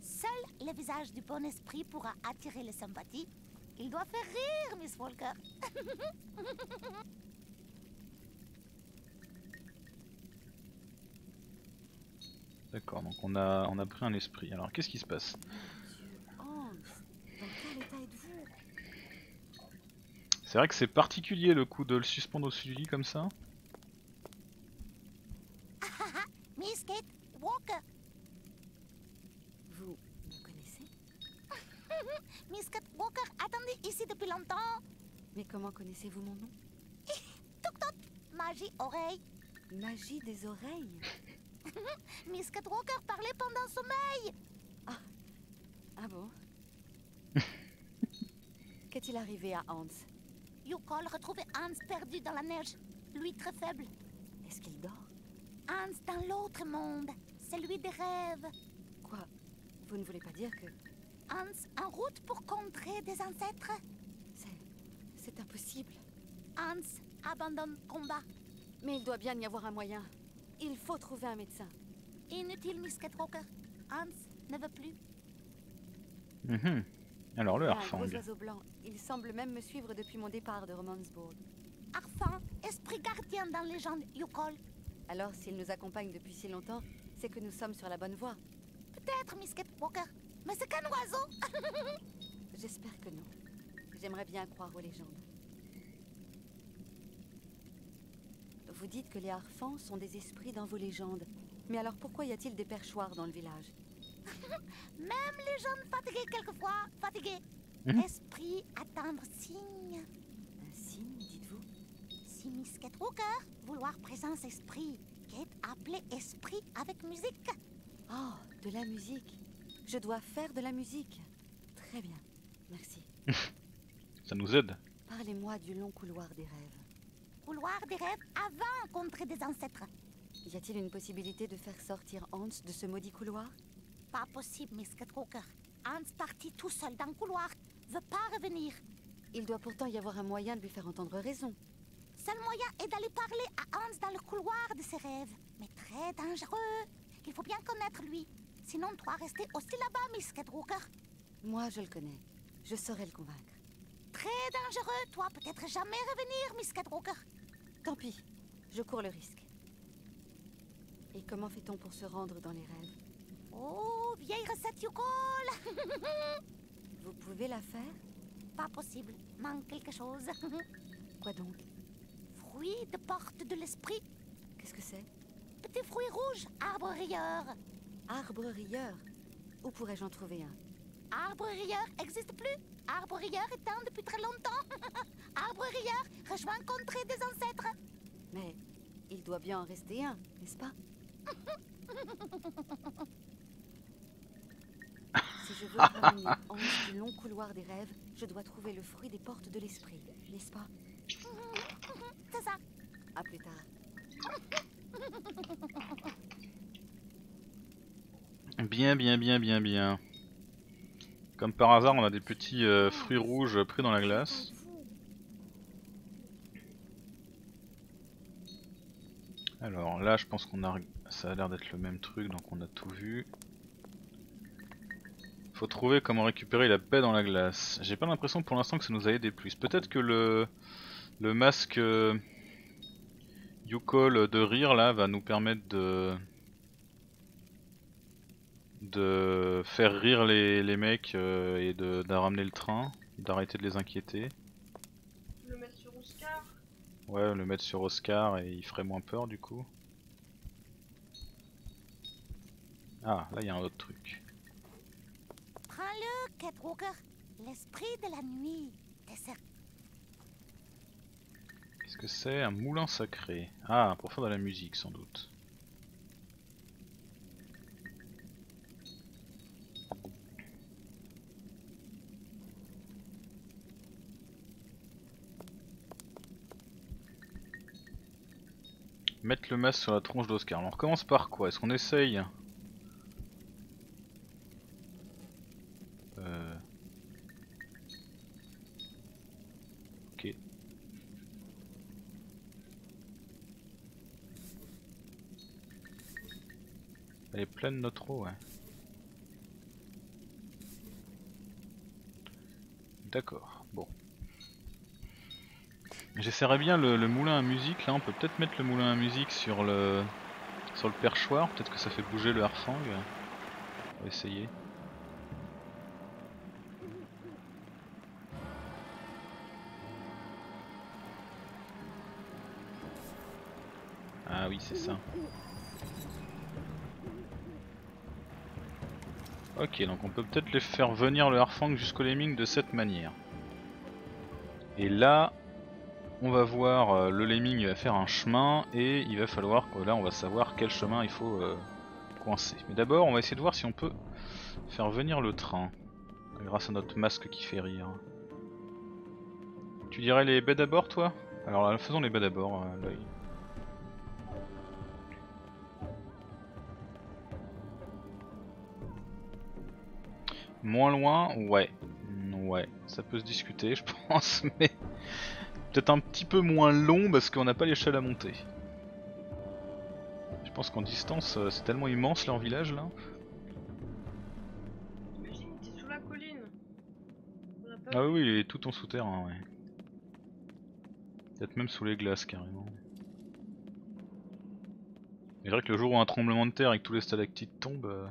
Seul le visage du bon esprit pourra attirer les sympathies. Il doit faire rire, Miss Walker. D'accord, donc on a, on a pris un esprit. Alors qu'est-ce qui se passe? C'est vrai que c'est particulier le coup de le suspendre au-dessus du lit comme ça? Miss Kate Walker. Vous me connaissez Miss Cat Walker, attendez ici depuis longtemps. Mais comment connaissez-vous mon nom Toc toc, magie oreille. Magie des oreilles. Miss Cat Walker parlait pendant le sommeil. Ah bon Qu'est-il arrivé à Hans Yukol retrouvait Hans perdu dans la neige. Lui très faible. Est-ce qu'il dort? Hans dans l'autre monde. Celui des rêves. Quoi? Vous ne voulez pas dire que Hans en route pour contrer des ancêtres. c'est... c'est impossible Hans abandonne combat. Mais il doit bien y avoir un moyen. Il faut trouver un médecin. Inutile, Miss. Hans ne veut plus. Mhm. Alors le Il y a un harfang. Il semble même me suivre depuis mon départ de Romansburg. Arfan, esprit gardien dans légende Yukol. Alors s'il nous accompagne depuis si longtemps, c'est que nous sommes sur la bonne voie. Peut-être, Miss Walker. Mais c'est qu'un oiseau J'espère que non. J'aimerais bien croire aux légendes. Vous dites que les harfans sont des esprits dans vos légendes. Mais alors pourquoi y a-t-il des perchoirs dans le village? Même les jeunes fatigués quelquefois, fatigués. Mhm. Esprit attendre signe. Un signe, dites-vous Si Miss Kate Walker, vouloir présence esprit, Kate appelé esprit avec musique. Oh, de la musique. Je dois faire de la musique. Très bien. Merci. Ça nous aide. Parlez-moi du long couloir des rêves. Couloir des rêves avant contrée des ancêtres. Y a-t-il une possibilité de faire sortir Hans de ce maudit couloir? Pas possible, Miss Kate Walker. Hans parti tout seul dans le couloir, veut pas revenir. Il doit pourtant y avoir un moyen de lui faire entendre raison. Seul moyen est d'aller parler à Hans dans le couloir de ses rêves. Mais très dangereux. Il faut bien connaître lui. Sinon, on doit rester aussi là-bas, Miss Walker. Moi, je le connais. Je saurais le convaincre. Très dangereux, toi peut-être jamais revenir, Miss Walker. Tant pis, je cours le risque. Et comment fait-on pour se rendre dans les rêves? Oh, vieille recette you call. Vous pouvez la faire Pas possible, manque quelque chose. Quoi donc? Fruit de porte de l'esprit. Qu'est-ce que c'est? Petit fruit rouge, arbre rieur. Arbre rieur? Où pourrais-je en trouver un? Arbre rieur existe plus. Arbre rieur éteint depuis très longtemps. arbre rieur rejoint contrée des ancêtres. Mais il doit bien en rester un, n'est-ce pas? Si je veux ramener Hans du long couloir des rêves, je dois trouver le fruit des portes de l'esprit, n'est-ce pas? C'est ça. À plus tard. Bien, bien, bien, bien, bien. Comme par hasard, on a des petits euh, fruits rouges pris dans la glace. Alors là, je pense qu'on a, ça a l'air d'être le même truc, donc on a tout vu. Faut trouver comment récupérer la paix dans la glace. J'ai pas l'impression pour l'instant que ça nous a aidé plus. Peut-être que le le masque euh, You Call de rire là va nous permettre de de faire rire les, les mecs euh, et de, de ramener le train, d'arrêter de les inquiéter. Le mettre sur Oscar. Ouais, le mettre sur Oscar et il ferait moins peur du coup. Ah, là il y a un autre truc. Prends-le, Kate Walker. L'esprit de la nuit. Qu'est-ce que c'est? Un moulin sacré. Ah, pour faire de la musique sans doute. Mettre le masque sur la tronche d'Oscar. On recommence par quoi? Est-ce qu'on essaye Euh... Ok. Elle est notre eau, ouais. D'accord, bon. J'essaierai bien le, moulin à musique, là on peut peut-être mettre le moulin à musique sur le sur le perchoir, peut-être que ça fait bouger le harfang. On essayer. Ah oui c'est ça. Ok, donc on peut peut-être les faire venir le Harfang jusqu'au Lemming de cette manière. Et là, on va voir euh, le Lemming va faire un chemin et il va falloir là on va savoir quel chemin il faut euh, coincer. Mais d'abord on va essayer de voir si on peut faire venir le train grâce à notre masque qui fait rire. Tu dirais les baies d'abord toi? Alors là, faisons les baies d'abord à l'œil. Moins loin, ouais. Ouais, ça peut se discuter, je pense, mais peut-être un petit peu moins long parce qu'on n'a pas l'échelle à monter. Je pense qu'en distance, euh, c'est tellement immense leur village là. Imagine, t'es sous la colline. On a pas Ah oui, il est tout en souterrain, ouais. Peut-être même sous les glaces carrément. C'est vrai que le jour où un tremblement de terre et que tous les stalactites tombent.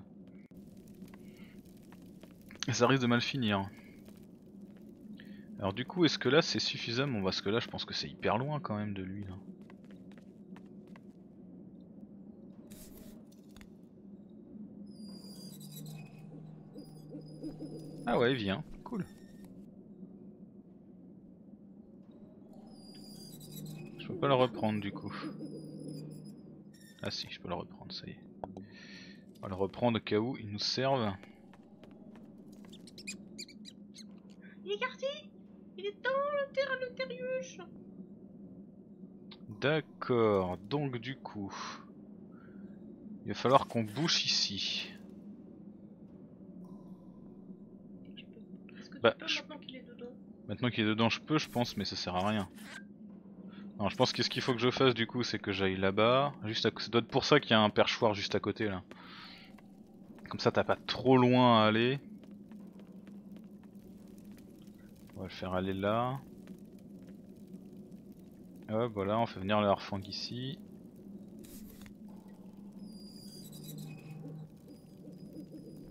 Ça risque de mal finir. Alors du coup, est-ce que là c'est suffisamment Parce que là, je pense que c'est hyper loin quand même de lui. Ah ouais, il vient. Cool. Je peux pas le reprendre du coup. Ah si, je peux le reprendre, ça y est. On va le reprendre au cas où il nous serve. Il est parti Il est dans le terrain de Terrius D'accord, donc du coup, il va falloir qu'on bouche ici. Est-ce que tu Bah, peux je- maintenant qu'il est dedans Maintenant qu'il est dedans, je peux, je pense, mais ça sert à rien. Non, je pense que ce qu'il faut que je fasse du coup, c'est que j'aille là-bas. Juste à... Ça doit être pour ça qu'il y a un perchoir juste à côté là. Comme ça, t'as pas trop loin à aller. On va le faire aller là. Hop, voilà, on fait venir le harfang ici.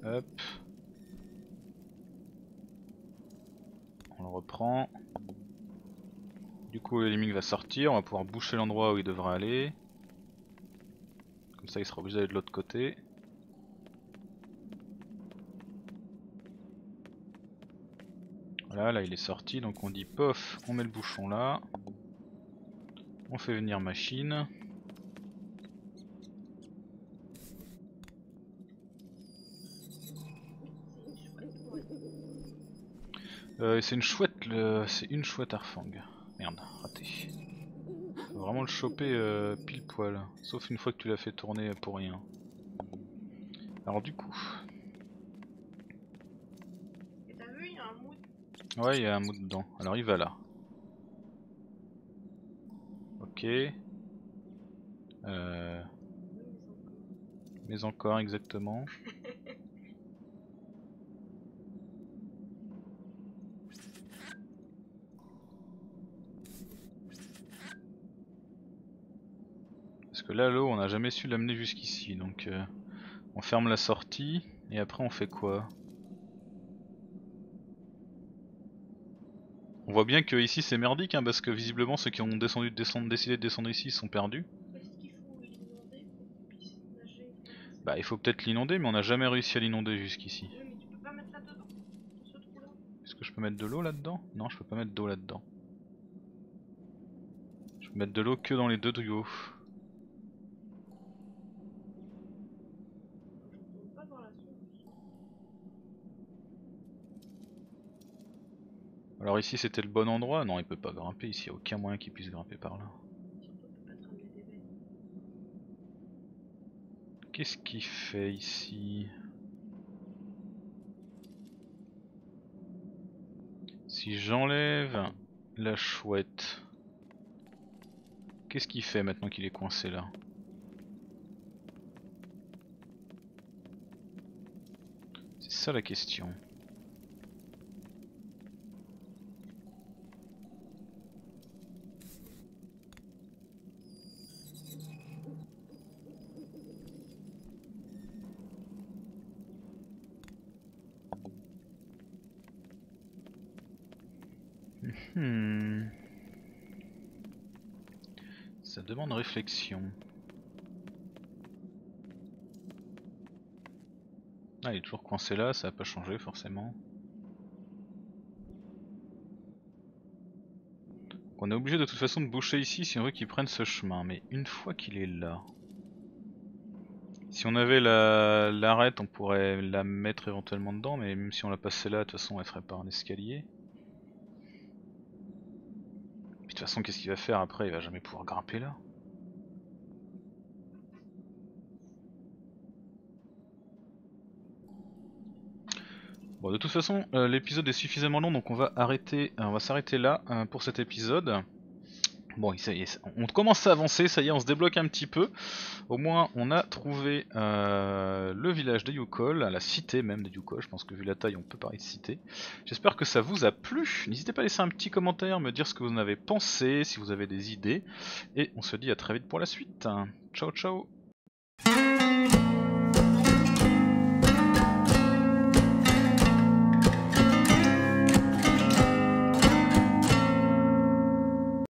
Hop. On le reprend. Du coup, le lemming va sortir, on va pouvoir boucher l'endroit où il devrait aller. Comme ça, il sera obligé d'aller de l'autre côté. Voilà, là il est sorti, donc on dit pof, on met le bouchon là. On fait venir machine. Euh, c'est une chouette, c'est une chouette Arfang. Merde, raté. Faut vraiment le choper euh, pile poil, sauf une fois que tu l'as fait tourner pour rien. Alors du coup, Et t'as vu, il y a un mood. Ouais, il y a un mot dedans. Alors il va là. Ok. Euh... Mais encore exactement. Parce que là l'eau on n'a jamais su l'amener jusqu'ici donc euh, on ferme la sortie et après on fait quoi? On voit bien que ici c'est merdique hein, parce que visiblement ceux qui ont descendu, descendre, décidé de descendre ici sont perdus. Bah il faut peut-être l'inonder mais on n'a jamais réussi à l'inonder jusqu'ici. Est-ce que je peux mettre de l'eau là-dedans? Non je peux pas mettre d'eau là-dedans. Je peux mettre de l'eau que dans les deux tuyaux. Je peux pas voir la source. Alors ici c'était le bon endroit? Non il peut pas grimper ici, y a aucun moyen qu'il puisse grimper par là. Qu'est-ce qu'il fait ici? Si j'enlève la chouette, qu'est-ce qu'il fait maintenant qu'il est coincé là? C'est ça la question. Hmm. Ça demande réflexion. Ah, il est toujours coincé là, ça a pas changé forcément. On est obligé de toute façon de boucher ici si on veut qu'il prenne ce chemin, mais une fois qu'il est là. Si on avait la- l'arête, on pourrait la mettre éventuellement dedans, mais même si on la passait là, de toute façon elle ferait pas un escalier. Puis de toute façon, qu'est-ce qu'il va faire après? Il va jamais pouvoir grimper là? Bon, de toute façon, euh, l'épisode est suffisamment long, donc on va arrêter, euh, on va s'arrêter là euh, pour cet épisode. Bon, on commence à avancer, ça y est, on se débloque un petit peu. Au moins, on a trouvé euh, le village de Yukol, la cité même de Yukol. Je pense que vu la taille, on peut parler de cité. J'espère que ça vous a plu. N'hésitez pas à laisser un petit commentaire, me dire ce que vous en avez pensé, si vous avez des idées. Et on se dit à très vite pour la suite. Ciao, ciao